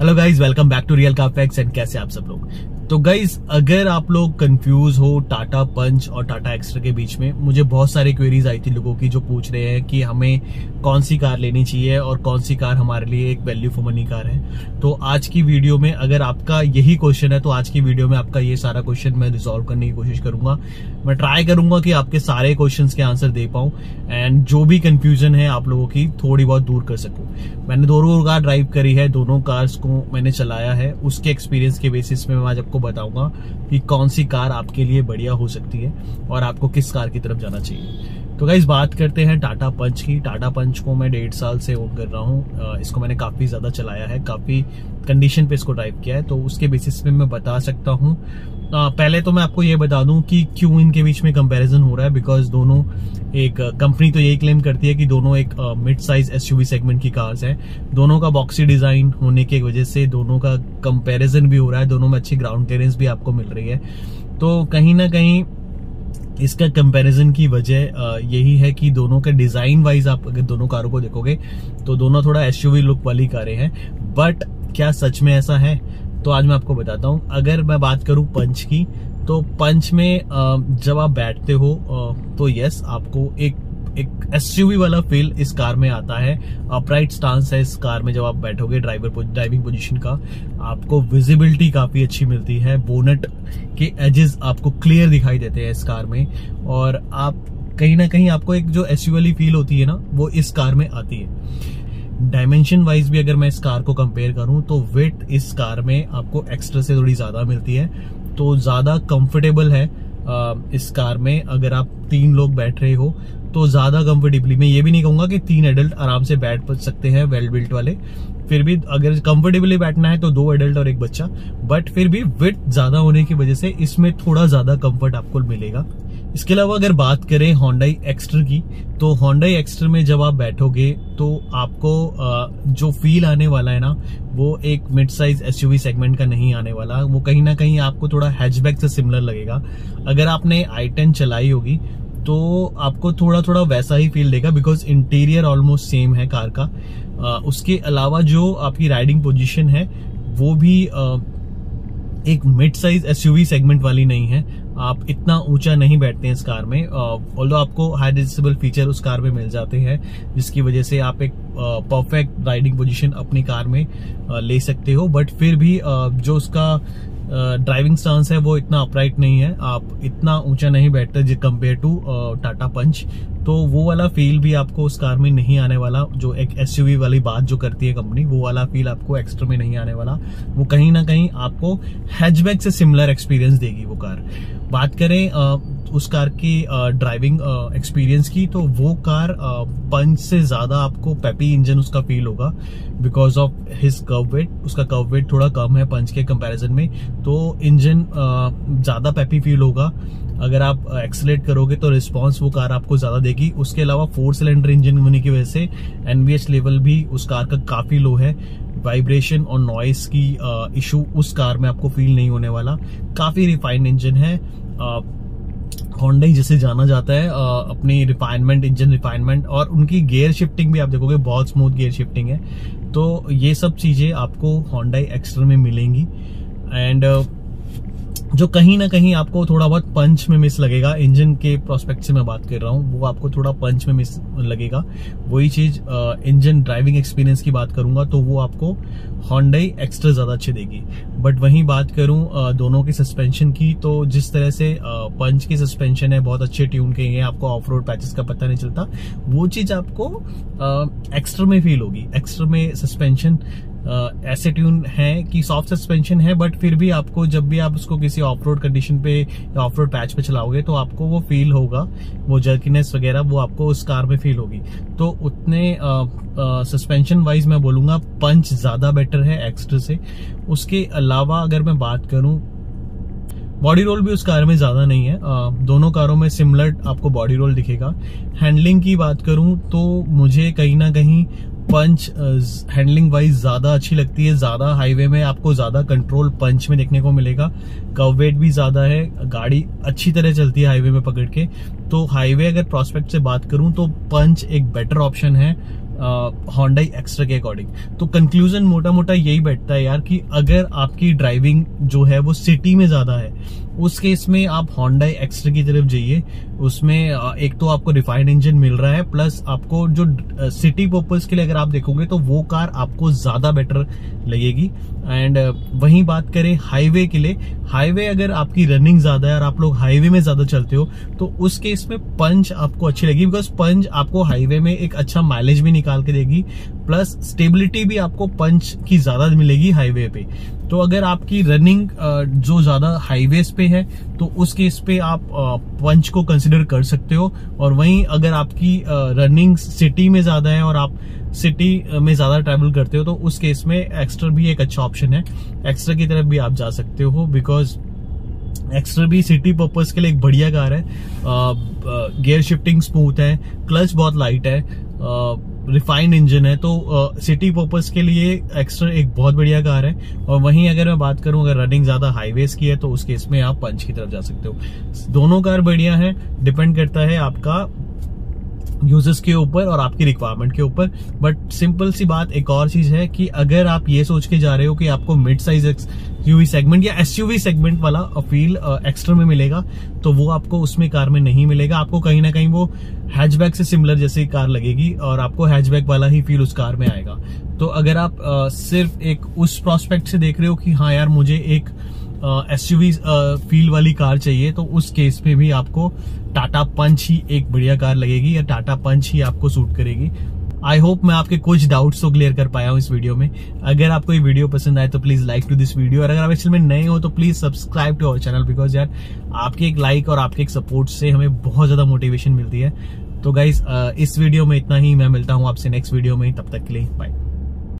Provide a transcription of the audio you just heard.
Hello guys welcome back to real का and कैसे आप सब लोग? तो गाइज़ अगर आप लोग कंफ्यूज हो टाटा पंच और टाटा एक्स्ट्रा के बीच में, मुझे बहुत सारी क्वेरीज आई थी लोगों की जो पूछ रहे हैं कि हमें कौन सी कार लेनी चाहिए और कौन सी कार हमारे लिए एक वैल्यू फॉर मनी कार है। तो आज की वीडियो में अगर आपका यही क्वेश्चन है तो आज की वीडियो में आपका ये सारा क्वेश्चन मैं रिजोल्व करने की कोशिश करूँगा। मैं ट्राई करूँगा कि आपके सारे क्वेश्चन के आंसर दे पाऊँ एंड जो भी कंफ्यूजन है आप लोगों की थोड़ी बहुत दूर कर सकूँ। मैंने दोनों कार ड्राइव करी है, दोनों कार्स को मैंने चलाया है। उसके एक्सपीरियंस के बेसिस में मैं आज आपको आपको बताऊँगा कि कौन सी कार आपके लिए बढ़िया हो सकती है और आपको किस कार की तरफ़ जाना चाहिए। तो गाइज़ बात करते हैं टाटा पंच की। टाटा पंच को मैं डेढ़ साल से ओन कर रहा हूँ। इसको मैंने काफ़ी ज़्यादा चलाया है, काफ़ी कंडीशन पे इसको ड्राइव किया है। तो उसके बेसिस पे मैं बता सकता हूँ पहले तो मैं आपको ये बता दूँ कि क्यों इनके बीच में कंपैरिजन हो रहा है बिकॉज़ दोनों एक कंपनी तो यही क्लेम करती है कि दोनों एक मिड साइज़ एसयूवी सेगमेंट की कार्स हैं। दोनों का बॉक्सी डिज़ाइन होने की वजह से दोनों का कंपैरिजन भी हो रहा है, दोनों में अच्छी ग्राउंड क्लियरेंस भी आपको मिल रही है। तो कहीं ना कहीं इसका कंपैरिजन की वजह यही है कि दोनों के डिज़ाइन वाइज आप अगर दोनों कारों को देखोगे तो दोनों थोड़ा एसयूवी लुक वाली कारें हैं। बट क्या सच में ऐसा है? तो आज मैं आपको बताता हूँ। अगर मैं बात करूँ पंच की तो पंच में जब आप बैठते हो तो यस आपको एक एक एसयूवी वाला फील इस कार में आता है। अपराइट स्टांस है इस कार में जब आप बैठोगे ड्राइवर ड्राइविंग पोजीशन का, आपको विजिबिलिटी काफ़ी अच्छी मिलती है। बोनट के एजेस आपको क्लियर दिखाई देते हैं इस कार में। और आप कहीं ना कहीं आपको एक जो एसयू वाली फील होती है ना, वो इस कार में आती है। डायमेंशन वाइज भी अगर मैं इस कार को कंपेयर करूँ तो वेट इस कार में आपको एक्स्ट्रा से थोड़ी ज़्यादा मिलती है। तो ज़्यादा कंफर्टेबल है इस कार में अगर आप तीन लोग बैठ रहे हो तो ज़्यादा कंफर्टेबली मैं ये भी नहीं कहूँगा कि तीन एडल्ट आराम से बैठ सकते हैं वेल बिल्ट वाले। फिर भी अगर कंफर्टेबली बैठना है तो दो एडल्ट और एक बच्चा। बट फिर भी विथ ज़्यादा होने की वजह से इसमें थोड़ा ज़्यादा कंफर्ट आपको मिलेगा। इसके अलावा अगर बात करें होंडाई एक्स्टर की तो होंडाई एक्स्टर में जब आप बैठोगे तो आपको जो फील आने वाला है ना, वो एक मिड साइज़ एसयूवी सेगमेंट का नहीं आने वाला। वो कहीं ना कहीं आपको थोड़ा हैचबैक से सिमिलर लगेगा। अगर आपने आई टेन चलाई होगी तो आपको थोड़ा थोड़ा वैसा ही फील देगा बिकॉज़ इंटीरियर ऑलमोस्ट सेम है कार का। उसके अलावा जो आपकी राइडिंग पोजीशन है, वो भी एक मिड साइज़ एसयूवी सेगमेंट वाली नहीं है। आप इतना ऊँचा नहीं बैठते हैं इस कार में ऑल्दो आपको हाई डिजिबल फीचर उस कार में मिल जाते हैं, जिसकी वजह से आप एक परफेक्ट राइडिंग पोजीशन अपनी कार में ले सकते हो बट फिर भी जो उसका ड्राइविंग स्टांस है, वो इतना अपराइट नहीं है। आप इतना ऊँचा नहीं बैठते कंपेयर टू टाटा पंच तो वो वाला फील भी आपको उस कार में नहीं आने वाला। जो एक एसयूवी वाली बात जो करती है कंपनी वो वाला फील आपको एक्स्ट्रा में नहीं आने वाला। वो कहीं ना कहीं आपको हैचबैक से सिमिलर एक्सपीरियंस देगी वो कार बात करें उस कार की ड्राइविंग एक्सपीरियंस की तो वो कार पंच से ज़्यादा आपको पेपी इंजन उसका फील होगा because of his kerb weight उसका कर्व वेट थोड़ा कम है पंच के कंपैरिजन में तो इंजन ज़्यादा पेपी फील होगा। अगर आप एक्सलेट करोगे तो रिस्पांस वो कार आपको ज़्यादा देगी। उसके अलावा फोर सिलेंडर इंजन होने की वजह से एनवीएच लेवल भी उस कार का काफ़ी लो है। वाइब्रेशन और नॉइस की इशू उस कार में आपको फील नहीं होने वाला। काफ़ी रिफाइंड इंजन है। होंडाई जिसे जाना जाता है अपनी रिफाइनमेंट इंजन रिफाइनमेंट और उनकी गेयर शिफ्टिंग भी आप देखोगे, बहुत स्मूथ गेयर शिफ्टिंग है। तो ये सब चीज़ें आपको होंडाई एक्स्ट्रा में मिलेंगी। एंड जो कहीं ना कहीं आपको थोड़ा बहुत पंच में मिस लगेगा। इंजन के प्रोस्पेक्ट से मैं बात कर रहा हूँ, वो आपको थोड़ा पंच में मिस लगेगा। वही चीज़ इंजन ड्राइविंग एक्सपीरियंस की बात करूँगा तो वो आपको हॉन्डाई एक्स्ट्रा ज़्यादा अच्छी देगी। बट वहीं बात करूँ दोनों की सस्पेंशन की तो जिस तरह से पंच की सस्पेंशन है, बहुत अच्छे ट्यून के हैं, आपको ऑफ़ रोड पैचेस का पता नहीं चलता, वो चीज़ आपको एक्स्ट्रा में फील होगी। एक्स्ट्रा में सस्पेंशन ऐसे ट्यून है कि सॉफ्ट सस्पेंशन है बट फिर भी आपको जब भी आप उसको किसी ऑफ़ रोड कंडीशन पे या ऑफ़ रोड पैच पे चलाओगे तो आपको वो फील होगा वो जर्किनेस वगैरह वो आपको उस कार में फील होगी। तो उतने सस्पेंशन वाइज मैं बोलूँगा पंच ज़्यादा बेटर है एक्स्ट्रा से। उसके अलावा अगर मैं बात करूँ बॉडी रोल भी उस कार में ज़्यादा नहीं है। आ, दोनों कारों में सिमिलर आपको बॉडी रोल दिखेगा। हैंडलिंग की बात करूँ तो मुझे कहीं ना कहीं पंच हैंडलिंग वाइज ज़्यादा अच्छी लगती है, ज़्यादा हाईवे में आपको ज़्यादा कंट्रोल पंच में देखने को मिलेगा। कव वेट भी ज़्यादा है, गाड़ी अच्छी तरह चलती है हाईवे में पकड़ के। तो हाईवे अगर प्रोस्पेक्ट से बात करूँ तो पंच एक बेटर ऑप्शन है हॉन्डाई एक्स्ट्रा के अकॉर्डिंग तो कंक्लूजन मोटा मोटा यही बैठता है यार कि अगर आपकी ड्राइविंग जो है वो सिटी में ज़्यादा है उस केस में आप हॉन्डाई एक्स्ट्रा की तरफ़ जाइए। उसमें एक तो आपको रिफाइंड इंजन मिल रहा है प्लस आपको जो सिटी पर्पज के लिए अगर आप देखोगे तो वो कार आपको ज़्यादा बेटर लगेगी। एंड वहीं बात करें हाईवे के लिए। हाईवे अगर आपकी रनिंग ज़्यादा है और आप लोग हाईवे में ज़्यादा चलते हो तो उस केस में पंच आपको अच्छी लगेगी बिकॉज़ पंच आपको हाईवे में एक अच्छा माइलेज भी निकाल के देगी। प्लस स्टेबिलिटी भी आपको पंच की ज़्यादा मिलेगी हाईवे पे। तो अगर आपकी रनिंग जो ज़्यादा हाईवेज पे है तो उस केस पे आप पंच को कंसिडर कर सकते हो। और वहीं अगर आपकी रनिंग सिटी में ज़्यादा है और आप सिटी में ज़्यादा ट्रेवल करते हो तो उस केस में एक्स्ट्रा भी एक अच्छा ऑप्शन है। एक्स्ट्रा की तरफ़ भी आप जा सकते हो बिकॉज़ एक्स्ट्रा भी सिटी पर्पज के लिए एक बढ़िया कार है। गियर शिफ्टिंग स्मूथ है क्लच बहुत लाइट है। रिफाइंड इंजन है तो सिटी पर्पज के लिए एक्स्ट्रा एक बहुत बढ़िया कार है। और वहीं अगर मैं बात करूँ, अगर रनिंग ज़्यादा हाईवेज की है तो उस केस में आप पंच की तरफ़ जा सकते हो। दोनों कार बढ़िया है डिपेंड करता है आपका यूज़र्स के ऊपर और आपकी रिक्वायरमेंट के ऊपर. बट सिंपल सी बात एक और चीज़ है कि अगर आप ये सोच के जा रहे हो कि आपको मिड साइज़ यूवी सेगमेंट या एस सेगमेंट वाला फील एक्स्ट्रा में मिलेगा तो वो आपको उसमें कार में नहीं मिलेगा. आपको कहीं ना कहीं वो हैचबैक से सिमिलर जैसी कार लगेगी और आपको हैचबैक वाला ही फील उस कार में आएगा. तो अगर आप आ, सिर्फ़ एक उस प्रोस्पेक्ट से देख रहे हो कि हाँ यार मुझे एक एसयूवी फील वाली कार चाहिए तो उस केस में भी आपको टाटा पंच ही एक बढ़िया कार लगेगी, या टाटा पंच ही आपको सूट करेगी। आई होप मैं आपके कुछ डाउट्स को क्लियर कर पाया हूँ इस वीडियो में। अगर आपको ये वीडियो पसंद आए तो please like to this video और अगर आप एक्चुअल में नए हो तो please subscribe to our channel because यार, आपके एक लाइक और आपके एक सपोर्ट से हमें बहुत ज़्यादा मोटिवेशन मिलती है। तो गाइज़ इस वीडियो में इतना ही। मैं मिलता हूँ आपसे नेक्स्ट वीडियो में तब तक के लिए बाय